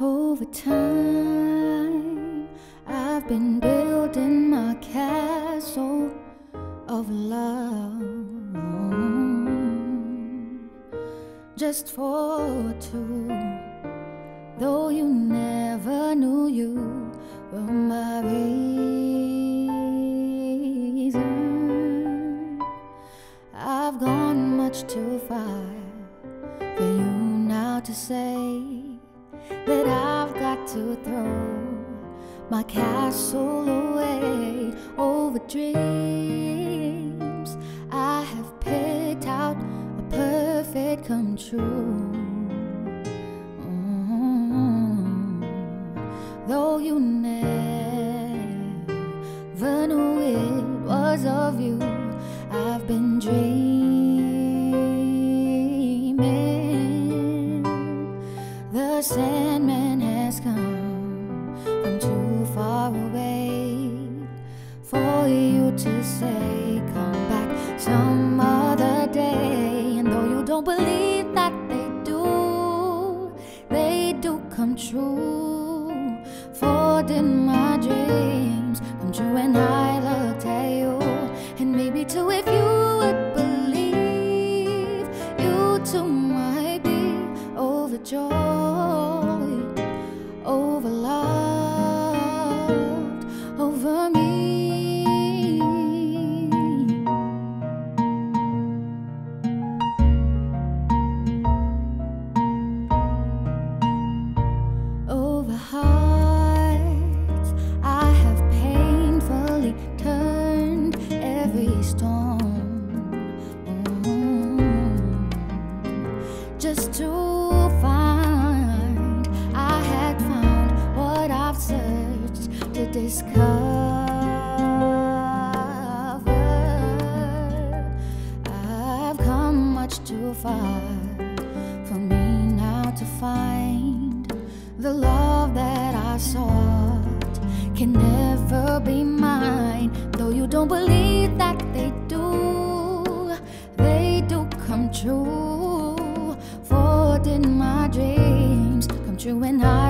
Over time, I've been building my castle of love just for two. Though you never knew you were my reason, I've gone much too far for you now to say that I've got to throw my castle away over dreams. I have picked out a perfect come true. Mm. Though you never knew it was of you, Sandman has come from too far away for you to say, Come back some other day. And though you don't believe that they do, they do come true. For did my dreams come true when I looked at you? And maybe too, if you would believe, you too might be overjoyed, overloved, over me. over hearts I have painfully turned every stone Mm. just to discover I've come much too far for me now to find the love that I sought can never be mine. Though you don't believe that they do, they do come true. For did my dreams come true when I